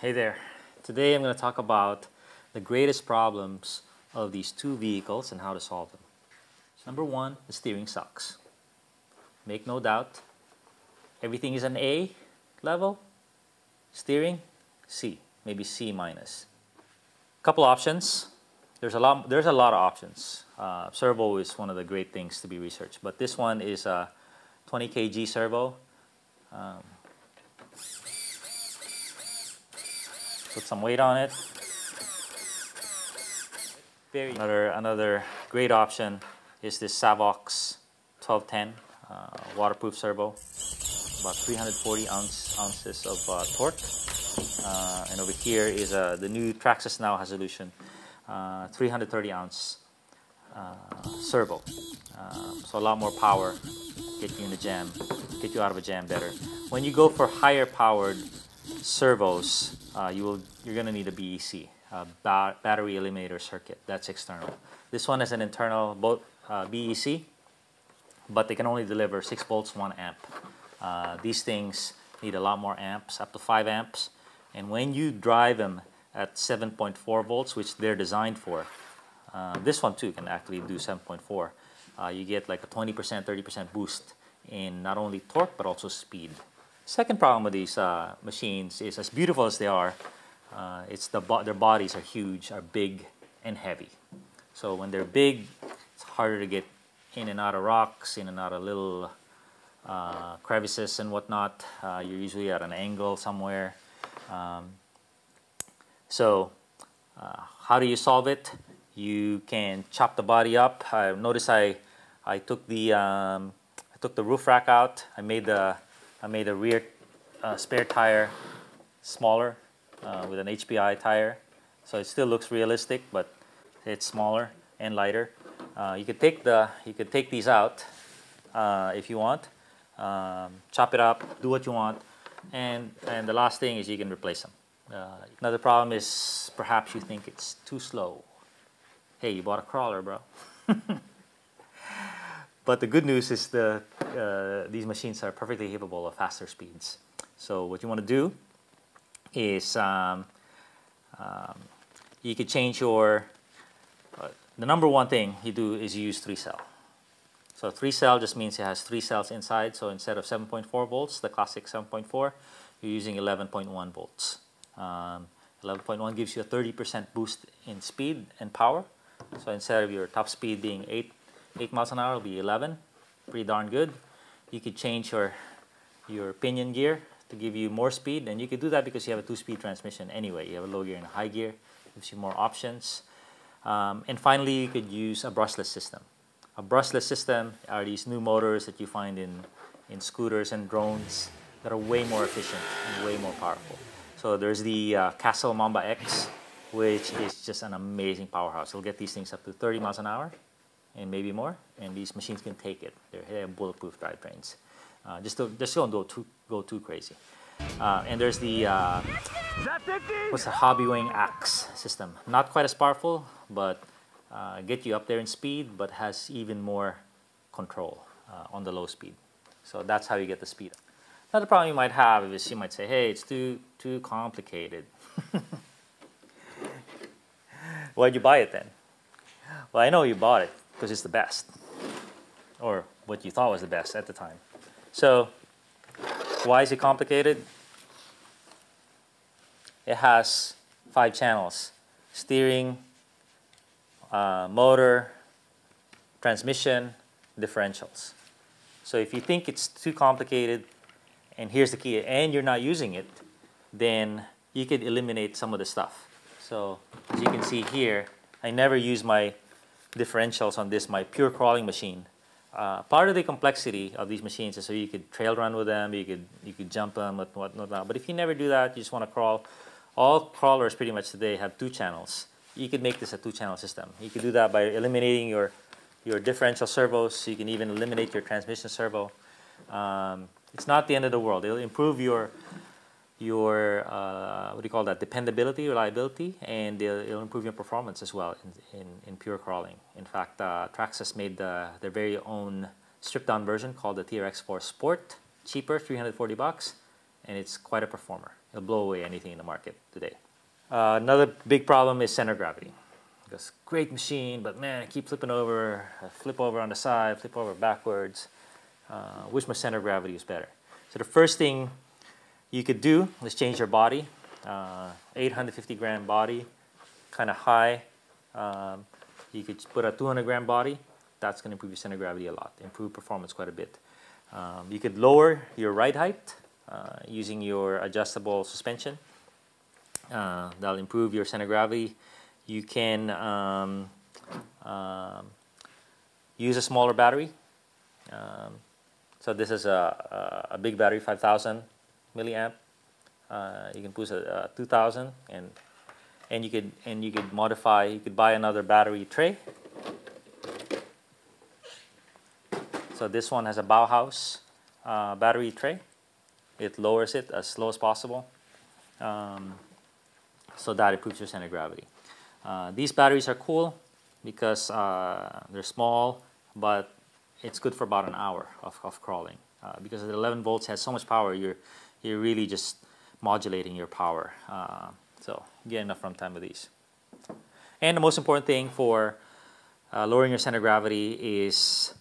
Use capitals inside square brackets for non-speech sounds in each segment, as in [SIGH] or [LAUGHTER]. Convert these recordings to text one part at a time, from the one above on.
Hey there. Today I'm going to talk about the greatest problems of these two vehicles and how to solve them. So number one, the steering sucks. Make no doubt, everything is an A level. Steering, C, maybe C minus. Couple options. There's a lot. There's a lot of options. Uh, servo is one of the great things to be researched, but this one is a 20 kg servo. Um, put some weight on it. Another another great option is this Savox 1210 uh, waterproof servo, about 340 ounce, ounces of uh, torque. Uh, and over here is uh, the new Traxxas Now Resolution, uh, 330 ounce uh, servo. so a lot more power, get you in a jam, get you out of a jam better. When you go for higher powered servos, uh, you will, you're going to need a BEC, a ba battery eliminator circuit. That's external. This one is an internal uh, BEC, but they can only deliver 6 volts, 1 amp. Uh, these things need a lot more amps, up to 5 amps. And when you drive them at 7.4 volts, which they're designed for, uh, this one too can actually do 7.4. Uh, you get like a 20%, 30% boost in not only torque but also speed. Second problem with these uh, machines is as beautiful as they are, uh, it's the bo their bodies are huge, are big and heavy. So when they're big, it's harder to get in and out of rocks, in and out of little uh, crevices and whatnot. Uh, you're usually at an angle somewhere. Um, so uh, how do you solve it? You can chop the body up. I notice I I took the um, I took the roof rack out. I made the I made a rear uh, spare tire smaller uh, with an HPI tire. So it still looks realistic, but it's smaller and lighter. Uh, you could take the you could take these out uh, if you want. Um, chop it up, do what you want, and and the last thing is you can replace them. Uh, another problem is perhaps you think it's too slow. Hey, you bought a crawler, bro. [LAUGHS] But the good news is the, uh, these machines are perfectly capable of faster speeds. So what you want to do is um, um, you could change your, uh, the number one thing you do is you use three cell. So three cell just means it has three cells inside. So instead of 7.4 volts, the classic 7.4, you're using 11.1 volts. 11.1 um, gives you a 30% boost in speed and power. So instead of your top speed being 8 8 miles an hour will be 11. Pretty darn good. You could change your, your pinion gear to give you more speed. And you could do that because you have a two-speed transmission anyway. You have a low gear and a high gear. Gives you more options. Um, and finally, you could use a brushless system. A brushless system are these new motors that you find in, in scooters and drones that are way more efficient and way more powerful. So there's the uh, Castle Mamba X, which is just an amazing powerhouse. It'll get these things up to 30 miles an hour and maybe more. And these machines can take it. They're, they have bulletproof drivetrains. Uh, just, to, just don't go too, go too crazy. Uh, and there's the uh, what's the Hobbywing Axe system. Not quite as powerful, but uh, get you up there in speed, but has even more control uh, on the low speed. So that's how you get the speed. Up. Another problem you might have is you might say, "Hey, it's too too complicated." [LAUGHS] Why'd you buy it then? Well, I know you bought it because it's the best, or what you thought was the best at the time. So, why is it complicated? It has five channels steering, uh, motor, transmission, differentials. So, if you think it's too complicated, and here's the key, and you're not using it, then you could eliminate some of the stuff. So, as you can see here, I never use my differentials on this, my pure crawling machine. Uh, part of the complexity of these machines is so you could trail run with them, you could you could jump them, whatnot. But if you never do that, you just want to crawl. All crawlers pretty much today have two channels. You could make this a two-channel system. You could do that by eliminating your your differential servos. You can even eliminate your transmission servo. Um, it's not the end of the world. It'll improve your your uh, what do you call that dependability, reliability, and it'll, it'll improve your performance as well in, in, in pure crawling. In fact, uh, Traxxas made the, their very own stripped down version called the TRX4 Sport, cheaper, 340 bucks, and it's quite a performer. it'll blow away anything in the market today. Uh, another big problem is center gravity. Because great machine, but man, I keep flipping over, I flip over on the side, flip over backwards. Uh, wish my center of gravity was better. So the first thing you could do is change your body. Uh, 850 gram body, kind of high. Um, you could put a 200 gram body. That's going to improve your center of gravity a lot, improve performance quite a bit. Um, you could lower your ride height uh, using your adjustable suspension. Uh, that'll improve your center of gravity. You can um, um, use a smaller battery. Um, so this is a, a, a big battery, 5,000 milliamp. Uh, you can put a, a 2,000 and and you could and you could modify. You could buy another battery tray. So this one has a Bauhaus uh, battery tray. It lowers it as slow as possible. Um, so that improves your center of gravity. Uh, these batteries are cool because uh, they're small, but it's good for about an hour of, of crawling. Uh, because the 11 volts has so much power, you're, you're really just modulating your power. Uh, so get enough runtime with these. And the most important thing for uh, lowering your center of gravity is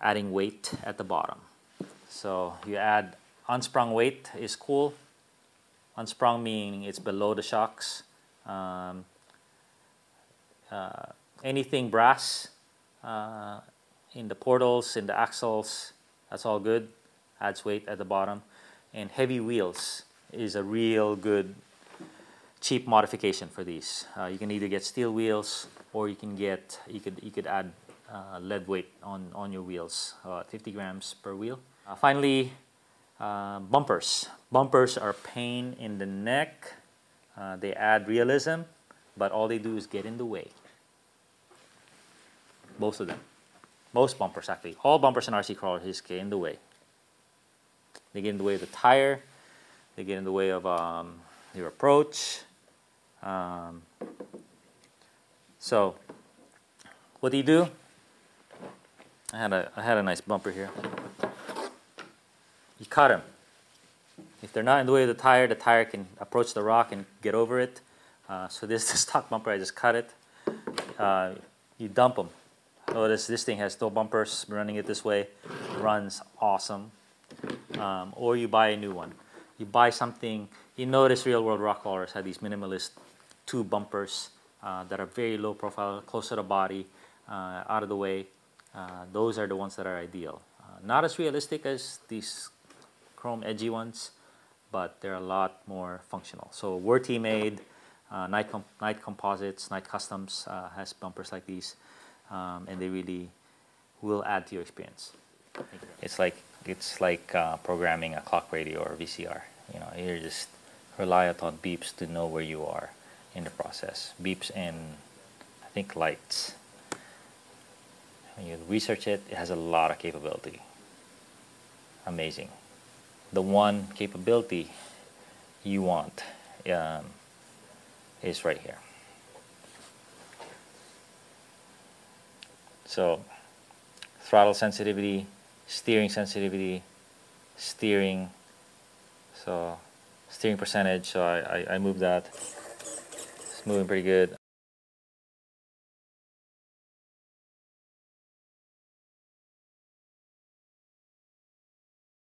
adding weight at the bottom. So you add unsprung weight is cool. Unsprung meaning it's below the shocks. Um, uh, anything brass uh, in the portals, in the axles, that's all good. Adds weight at the bottom. And heavy wheels is a real good cheap modification for these. Uh, you can either get steel wheels or you can get, you could, you could add uh, lead weight on, on your wheels, uh, 50 grams per wheel. Uh, finally, uh, bumpers. Bumpers are pain in the neck. Uh, they add realism, but all they do is get in the way. Most of them. Most bumpers, actually. All bumpers in RC crawlers get in the way. They get in the way of the tire. They get in the way of um, your approach. Um, so, what do you do? I had a I had a nice bumper here. You cut them. If they're not in the way of the tire, the tire can approach the rock and get over it. Uh, so this [LAUGHS] is the stock bumper. I just cut it. Uh, you dump them. Notice this thing has no bumpers. Running it this way runs awesome. Um, or you buy a new one. You buy something. You notice real world rock crawlers have these minimalist two bumpers uh, that are very low profile, close to the body, uh, out of the way. Uh, those are the ones that are ideal. Uh, not as realistic as these chrome edgy ones, but they're a lot more functional. So Wurty made, uh, Knight, Com Knight Composites, Knight Customs uh, has bumpers like these, um, and they really will add to your experience. It's like it's like programming a clock radio or VCR. You know, you just rely on beeps to know where you are in the process. Beeps and I think lights. When you research it, it has a lot of capability. Amazing. The one capability you want um, is right here. So throttle sensitivity, steering sensitivity, steering, so steering percentage, so I, I, I move that It's moving pretty good.